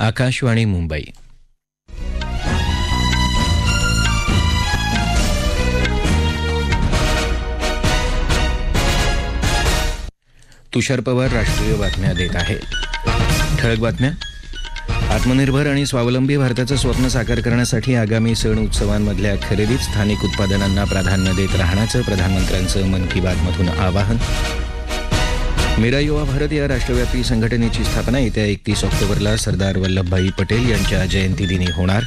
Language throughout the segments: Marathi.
आकाशवाणी मुंबई. तुषार पवार राष्ट्रीय बातम्या देत आहे. ठळक बातम्या. आत्मनिर्भर आणि स्वावलंबी भारताचं स्वप्न साकार करण्यासाठी आगामी सण उत्सवांमधल्या खरेदीत स्थानिक उत्पादनांना प्राधान्य देत राहण्याचं प्रधानमंत्र्यांचं मन की बातमधून आवाहन. मेरा युवा भारत या राष्ट्रव्यापी संघटनेची स्थापना येत्या एकतीस ऑक्टोबरला सरदार वल्लभभाई पटेल यांच्या जयंतीदिनी होणार.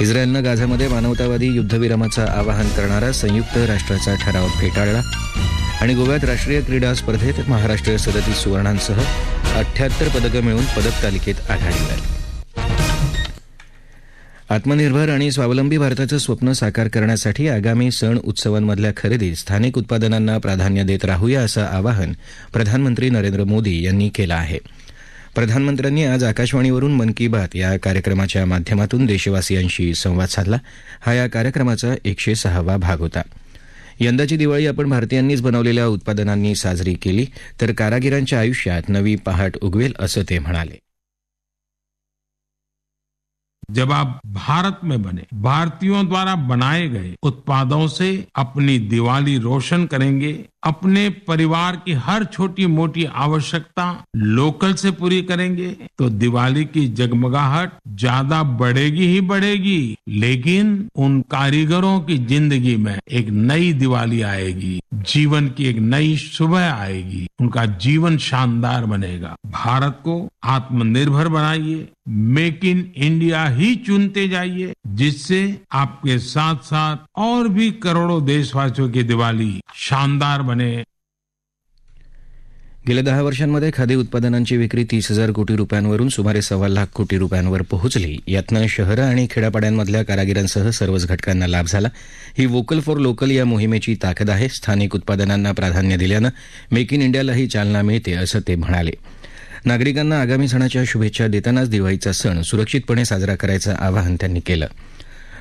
इस्रायलनं गाझामध्ये मानवतावादी युद्धविरामाचं आवाहन करणारा संयुक्त राष्ट्राचा ठराव फेटाळला आणि गोव्यात राष्ट्रीय क्रीडा स्पर्धेत महाराष्ट्र सदतीस सुवर्णांसह अठ्ठ्याहत्तर पदकं मिळून पदक तालिकेत आघाडीवर आत्मनिर्भर आणि स्वावलंबी भारताचं स्वप्न साकार करण्यासाठी आगामी सण उत्सवांमधल्या खरेदीत स्थानिक उत्पादनांना प्राधान्य देत राहूया असं आवाहन प्रधानमंत्री नरेंद्र मोदी यांनी केलं आहे. प्रधानमंत्र्यांनी आज आकाशवाणीवरून मन की बात या कार्यक्रमाच्या माध्यमातून देशवासियांशी संवाद साधला. हा या कार्यक्रमाचा एकशे सहावा भाग होता. यंदाची दिवाळी आपण भारतीयांनीच बनवलेल्या उत्पादनांनी साजरी केली तर कारागिरांच्या आयुष्यात नवी पहाट उगवेल असं ते म्हणाले. जब आप भारत में बने भारतीयों द्वारा बनाए गए उत्पादों से अपनी दिवाली रोशन करेंगे अपने परिवार की हर छोटी मोटी आवश्यकता लोकल से पूरी करेंगे। तो दिवाली की जगमगाहट ज़्यादा बढ़ेगी ही बढ़ेगी, लेकिन उन कारीगरों की ज़िंदगी में एक नई दिवाली आएगी। जीवन की एक नई सुबह आएगी। उनका जीवन शानदार बनेगा। भारत को आत्मनिर्भर बनाइए। मेक इन इंडिया ही चुनते जाइए, जिससे आपके साथ साथ और भी करोड़ों देशवासियों की दिवाली शानदार बने गेल्या दहा वर्षांमध्ये खादी उत्पादनांची विक्री तीस हजार कोटी रुपयांवरून सुमारे सव्वा लाख कोटी रुपयांवर पोहोचली. यातनं शहरं आणि खेड्यापाड्यांमधल्या कारागिरांसह सर्वच घटकांना लाभ झाला. ही वोकल फॉर लोकल या मोहिमेची ताकद आहे. स्थानिक उत्पादनांना प्राधान्य दिल्यानं मेक इन इंडियालाही चालना मिळते असं ते म्हणाले. नागरिकांना आगामी सणाच्या शुभेच्छा देतानाच दिवाळीचा सण सुरक्षितपणे साजरा करायचं आवाहन त्यांनी केलं.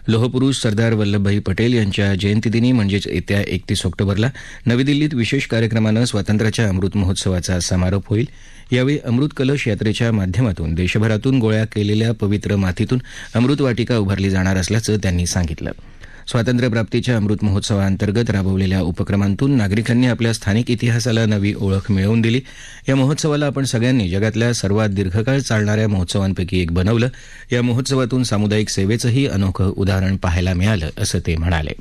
लोहपुरुष सरदार वल्लभभाई पटेल यांच्या जयंतीदिनी म्हणजेच येत्या एकतीस ऑक्टोबरला नवी दिल्लीत विशेष कार्यक्रमानं स्वातंत्र्याच्या अमृत महोत्सवाचा समारोप होईल. यावेळी अमृत कलश यात्रेच्या माध्यमातून देशभरातून गोळ्या केलेल्या पवित्र मातीतून अमृत वाटिका उभारली जाणार असल्याचं त्यांनी सांगितलं. स्वातंत्र्यप्राप्तीच्या अमृत महोत्सवाअंतर्गत राबवलेल्या उपक्रमांतून नागरिकांनी आपल्या स्थानिक इतिहासाला नवी ओळख मिळवून दिली. या महोत्सवाला आपण सगळ्यांनी जगातल्या सर्वात दीर्घकाळ चालणाऱ्या महोत्सवांपैकी एक बनवलं. या महोत्सवातून सामुदायिक सेवेचंही अनोखं उदाहरण पाहायला मिळालं असं ते म्हणाले.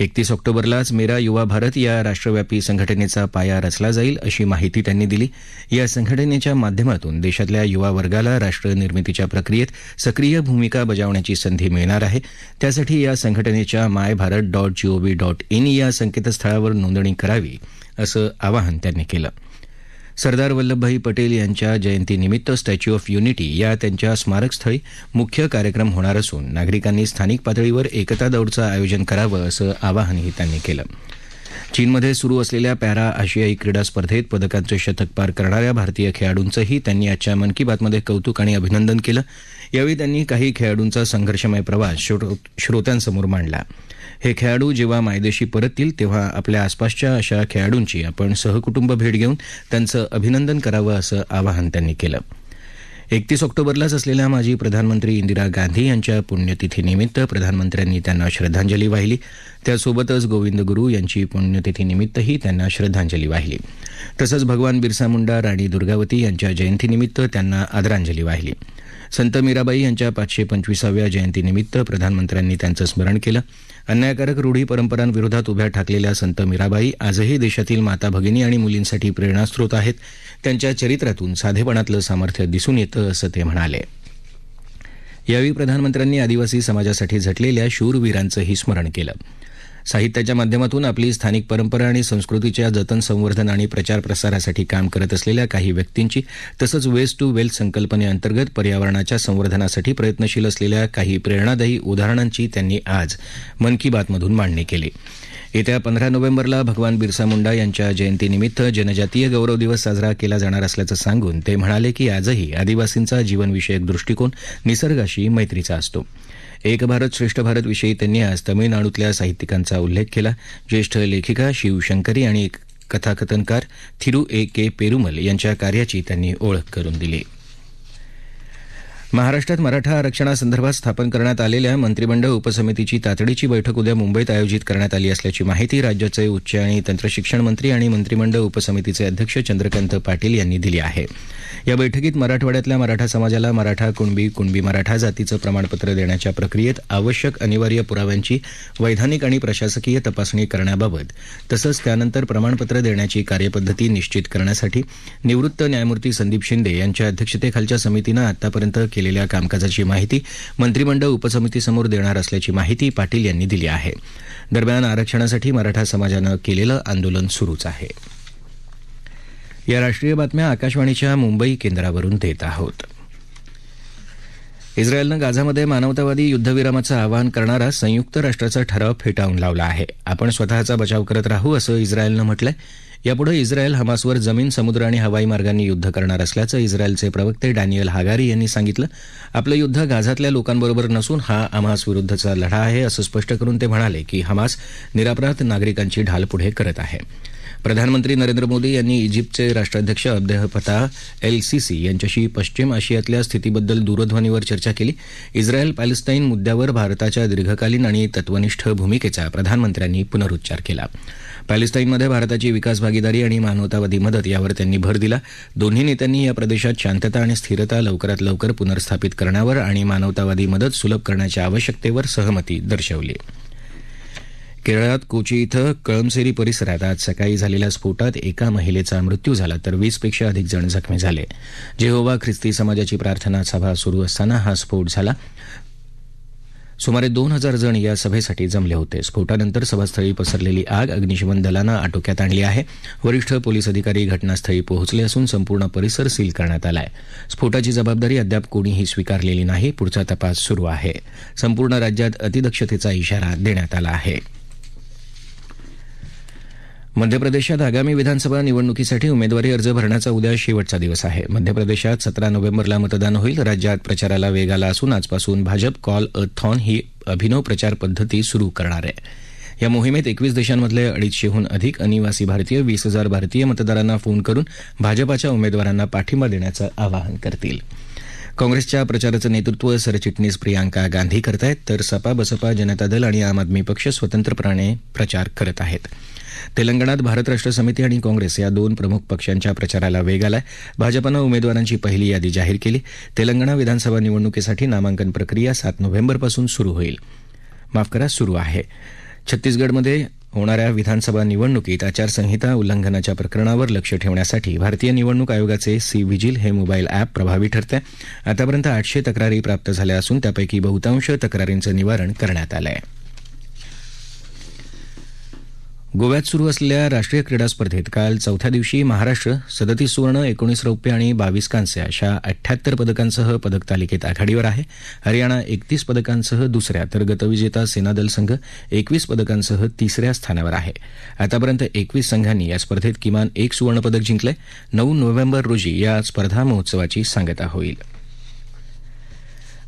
एकतीस ऑक्टोबरलाच मेरा युवा भारत या राष्ट्रव्यापी संघटनेचा पाया रचला जाईल अशी माहिती त्यांनी दिली. या संघटनेच्या माध्यमातून देशातल्या युवा वर्गाला राष्ट्र निर्मितीच्या प्रक्रियेत सक्रिय भूमिका बजावण्याची संधी मिळणार आहे. त्यासाठी या संघटनेच्या my Bharat dot gov dot in या संकेतस्थळावर नोंदणी करावी असं आवाहन त्यांनी केलं. सरदार वल्लभभाई पटेल यांच्या जयंतीनिमित्त स्टॅच्यू ऑफ युनिटी या त्यांच्या स्मारकस्थळी मुख्य कार्यक्रम होणार असून नागरिकांनी स्थानिक पातळीवर एकता दौडचं आयोजन करावं असं आवाहनही त्यांनी केलं. चीनमध्ये सुरू असलेल्या पॅरा आशियाई क्रीडा स्पर्धेत पदकांचं शतक पार करणाऱ्या भारतीय खेळाडूंचंही त्यांनी आजच्या मन की बातमध्ये कौतुक आणि अभिनंदन केलं. यावेळी त्यांनी काही खेळाडूंचा संघर्षमय प्रवास श्रोत्यांसमोर मांडला. हे खेळाडू जेव्हा मायदेशी परततील तेव्हा आपल्या आसपासच्या अशा खेळाडूंची आपण सहकुटुंब भेट घेऊन त्यांचं अभिनंदन करावं असं आवाहन त्यांनी केलं. एकतीस ऑक्टोबरलाच असलेल्या माजी प्रधानमंत्री इंदिरा गांधी यांच्या पुण्यतिथीनिमित्त प्रधानमंत्र्यांनी त्यांना श्रद्धांजली वाहिली. त्यासोबतच गोविंद गुरु यांची पुण्यतिथीनिमित्तही त्यांना श्रद्धांजली वाहिली. तसंच भगवान बिरसा मुंडा राणी दुर्गावती यांच्या जयंतीनिमित्त त्यांना आदरांजली वाहिली. संत मीराबाई यांच्या पाचशे पंचवीसाव्या जयंतीनिमित्त प्रधानमंत्र्यांनी त्यांचं स्मरण केलं. अन्यायकारक रूढी परंपरांविरोधात उभ्या ठाकलेल्या संत मीराबाई आजही देशातील माता भगिनी आणि मुलींसाठी प्रेरणास्रोत आहेत. त्यांच्या चरित्रातून साधेपणातलं सामर्थ्य दिसून येतं असं ते म्हणाले. यावेळी प्रधानमंत्र्यांनी आदिवासी समाजासाठी झटलेल्या शूरवीरांचंही स्मरण केलं. साहित्याच्या माध्यमातून आपली स्थानिक परंपरा आणि संस्कृतीच्या जतन संवर्धन आणि प्रचार प्रसारासाठी काम करत असलेल्या काही व्यक्तींची तसंच वेस्ट टू वेल्थ संकल्पनेअंतर्गत पर्यावरणाच्या संवर्धनासाठी प्रयत्नशील असलेल्या काही प्रेरणादायी उदाहरणांची त्यांनी आज मन की बातमधून मांडणी केली. येत्या पंधरा नोव्हेंबरला भगवान बिरसा मुंडा यांच्या जयंतीनिमित्त जनजातीय गौरव दिवस साजरा केला जाणार असल्याचं सांगून ते म्हणाले की आजही आदिवासींचा जीवनविषयक दृष्टिकोन निसर्गाशी मैत्रीचा असतो. एक भारत श्रेष्ठ भारत विषयी त्यांनी आज तमिळनाडूतल्या साहित्यिकांचा उल्लेख केला. ज्येष्ठ लेखिका शिवशंकरी आणि कथाकथनकार थिरू ए के पेरुमल यांच्या कार्याची त्यांनी ओळख करून दिली. महाराष्ट्रात मराठा आरक्षणासंदर्भात स्थापन करण्यात आलेल्या मंत्रिमंडळ उपसमितीची तातडीची बैठक उद्या मुंबईत आयोजित करण्यात आली असल्याची माहिती राज्याचे उच्च आणि तंत्रशिक्षण मंत्री आणि मंत्रिमंडळ उपसमितीचे अध्यक्ष चंद्रकांत पाटील यांनी दिली आहे. या बैठकीत मराठवाड्यातल्या मराठा समाजाला मराठा कुणबी कुणबी मराठा जातीचं प्रमाणपत्र देण्याच्या प्रक्रियेत आवश्यक अनिवार्य पुराव्यांची वैधानिक आणि प्रशासकीय तपासणी करण्याबाबत तसंच त्यानंतर प्रमाणपत्र देण्याची कार्यपद्धती निश्चित करण्यासाठी निवृत्त न्यायमूर्ती संदीप शिंदे यांच्या अध्यक्षतेखालच्या समितीनं आतापर्यंत केलेल्या कामकाजाची माहिती मंत्रिमंडळ उपसमितीसमोर देणार असल्याची माहिती पाटील यांनी दिली आहे. दरम्यान आरक्षणासाठी मराठा समाजानं केलेलं आंदोलन सुरूच आहे. या राष्ट्रीय बातम्या आकाशवाणीच्या मुंबई केंद्रावरून देत आहोत. इस्रायलनं गाझामध्ये मानवतावादी युद्धविरामाचं आवाहन करणारा संयुक्त राष्ट्राचा ठराव फेटाळून लावला आहे. आपण स्वतःचा बचाव करत राहू असं इस्रायलनं म्हटलंय. यापुढे इस्रायल हमासवर जमीन समुद्र आणि हवाई मार्गांनी युद्ध करणार असल्याचं इस्रायलचे प्रवक्ते डॅनियल हागारी यांनी सांगितलं. आपलं युद्ध गाझातल्या लोकांबरोबर नसून हा हमास विरुद्धचा लढा आहे असं स्पष्ट करून ते म्हणाले की हमास निरापराध नागरिकांची ढाल पुढे करत आहे. प्रधानमंत्री नरेंद्र मोदी यांनी इजिप्तचे राष्ट्राध्यक्ष अब्देह फताह एल सीसी यांच्याशी पश्चिम आशियातल्या स्थितीबद्दल दूरध्वनीवर चर्चा केली. इस्रायल पॅलेस्टाईन मुद्द्यावर भारताच्या दीर्घकालीन आणि तत्वनिष्ठ भूमिकेचा प्रधानमंत्र्यांनी पुनरुच्चार केला. पॅलेस्टाईनमध्ये भारताची विकास भागीदारी आणि मानवतावादी मदत यावर त्यांनी भर दिला. दोन्ही नेत्यांनी या प्रदेशात शांतता आणि स्थिरता लवकरात लवकर पुनर्स्थापित करण्यावर आणि मानवतावादी मदत सुलभ करण्याच्या आवश्यकतेवर सहमती दर्शवली. केरळात कोची इथं कळमसेरी परिसरात आज सकाळी झालेल्या स्फोटात एका महिलेचा मृत्यू झाला तर वीसपेक्षा अधिक जण जखमी झाले. जेहोवा ख्रिस्ती समाजाची प्रार्थना सभा सुरू असताना हा स्फोट झाला. सुमारे दोन हजार जण या सभेसाठी जमले होते. स्फोटानंतर सभास्थळी पसरलेली आग अग्निशमन दलानं आटोक्यात आणली आहे. वरिष्ठ पोलीस अधिकारी घटनास्थळी पोहोचले असून संपूर्ण परिसर सील करण्यात आलाय. स्फोटाची जबाबदारी अद्याप कोणीही स्वीकारलेली नाही. पुढचा तपास सुरू आहे. संपूर्ण राज्यात अतिदक्षतेचा इशारा देण्यात आला आहे. मध्य प्रदेशात आगामी विधानसभा निवडणुकीसाठी उमेदवारी अर्ज भरण्याचा उद्या शेवटचा दिवस आहे. मध्य प्रदेशात सतरा नोव्हेंबरला मतदान होईल. राज्यात प्रचाराला वेग आला असून आजपासून भाजप कॉल अ थॉन ही अभिनव प्रचार पद्धती सुरू करणार आहे. या मोहिमेत एकवीस देशांमधले अडीचशेहून अधिक अनिवासी भारतीय वीस हजार भारतीय मतदारांना फोन करून भाजपाच्या उमेदवारांना पाठिंबा देण्याचं आवाहन करतील. काँग्रेसच्या प्रचाराचं नेतृत्व सरचिटणीस प्रियांका गांधी करतायत तर सपा बसपा जनता दल आणि आम आदमी पक्ष स्वतंत्रपणे प्रचार करत आहेत. तेलंगणात भारत राष्ट्र समिती आणि काँग्रेस या दोन प्रमुख पक्षांच्या प्रचाराला वेग आलाय. भाजपानं उमेदवारांची पहिली यादी जाहीर केली. तेलंगणा विधानसभा निवडणुकीसाठी नामांकन प्रक्रिया सात नोव्हेंबरपासून सुरू होईल. माफ करा सुरू आहे. छत्तीसगडमध्ये होणाऱ्या विधानसभा निवडणुकीत आचारसंहिता उल्लंघनाच्या प्रकरणावर लक्ष ठेवण्यासाठी भारतीय निवडणूक आयोगाचे सी व्हिजिल हे मोबाईल ॲप प्रभावी ठरते आतापर्यंत आठशे तक्रारी प्राप्त झाल्या असून त्यापैकी बहुतांश तक्रारींचं निवारण करण्यात आलं आहे गोव्यात सुरू असलेल्या राष्ट्रीय क्रीडा स्पर्धेत काल चौथ्या दिवशी महाराष्ट्र सदतीस सुवर्ण एकोणीस रौप्य आणि बावीस कांस्य अशा अठ्ठ्याहत्तर पदकांसह पदक तालिकेत आघाडीवर आहे. हरियाणा एकतीस पदकांसह दुसऱ्या तर गतविजेता सेनादल संघ एकवीस पदकांसह तिसऱ्या स्थानावर आहे. आतापर्यंत एकवीस संघांनी या स्पर्धेत किमान एक सुवर्णपदक जिंकलंय. नऊ नोव्हेंबर रोजी या स्पर्धा महोत्सवाची सांगता होईल.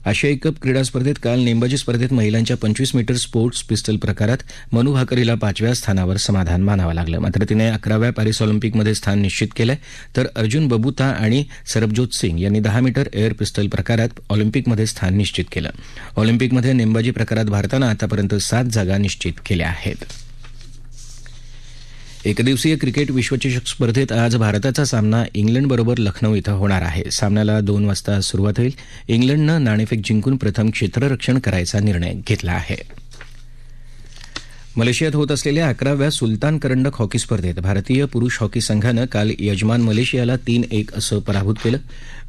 आशियाई कप क्रीडा स्पर्धेत काल नेमबाजी स्पर्धेत महिलांच्या पंचवीस मीटर स्पोर्ट्स पिस्टल प्रकारात मनु भाकरीला पाचव्या स्थानावर समाधान मानावं लागलं. मात्र तिने अकराव्या पॅरिस ऑलिम्पिकमध्ये स्थान निश्चित केलंय तर अर्जुन बबुता आणि सरबजोत सिंग यांनी दहा मीटर एअर पिस्टल प्रकारात ऑलिम्पिकमध्ये स्थान निश्चित केलं. ऑलिम्पिकमध्ये नेमबाजी प्रकारात भारतानं आतापर्यंत सात जागा निश्चित केल्या आहेत. एकदिवसीय क्रिकेट विश्वचषक स्पर्धेत आज भारताचा सामना इंग्लंडबरोबर लखनौ इथं होणार आहे. सामन्याला दोन वाजता सुरुवात होईल. इंग्लंडनं नाणेफेक जिंकून प्रथम क्षेत्ररक्षण करायचा निर्णय घेतला आहे. मलेशियात होत असलेल्या अकराव्या सुलतान करंडक हॉकी स्पर्धेत भारतीय पुरुष हॉकी संघानं काल यजमान मलेशियाला तीन एक असं पराभूत केलं.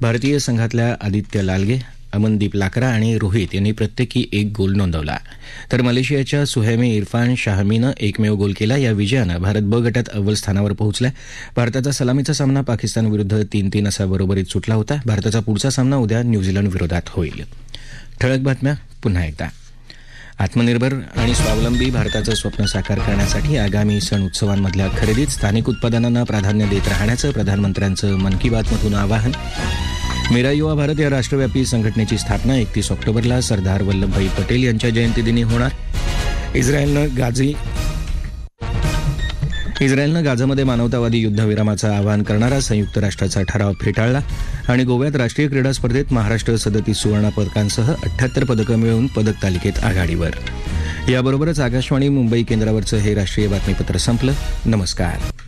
भारतीय संघातल्या आदित्य लालगे अमनदीप लाकरा आणि रोहित यांनी प्रत्येकी एक गोल नोंदवला. तर मलेशियाच्या सुहैमे इरफान शाहमीनं एकमेव गोल केला. या विजयानं भारत ब गटात अव्वल स्थानावर पोहोचला भारताचा सलामीचा सामना पाकिस्तानविरुद्ध तीन तीन असा बरोबरीत सुटला होता. भारताचा पुढचा सामना उद्या न्यूझीलंड विरोधात होईल. ठळक बातम्या पुन्हा एकदा. आत्मनिर्भर आणि स्वावलंबी भारताचं स्वप्न साकार करण्यासाठी आगामी सण उत्सवांमधल्या खरेदीत स्थानिक उत्पादनांना प्राधान्य देत राहण्याचं प्रधानमंत्र्यांचं मन की बातमधून आवाहन मेरा युवा भारत या राष्ट्रव्यापी संघटनेची स्थापना एकतीस ऑक्टोबरला सरदार वल्लभभाई पटेल यांच्या जयंतीदिनी होणार. इस्रायलनं गाझी इस्रायलनं गाझामध्ये मानवतावादी युद्धविरामाचं आवाहन करणारा संयुक्त राष्ट्राचा ठराव फेटाळला आणि गोव्यात राष्ट्रीय क्रीडा स्पर्धेत महाराष्ट्र सदतीस सुवर्ण पदकांसह अठ्ठ्याहत्तर पदकं मिळवून पदक तालिकेत आघाडीवर. याबरोबरच आकाशवाणी मुंबई केंद्रावरचं हे राष्ट्रीय बातमीपत्र संपलं. नमस्कार.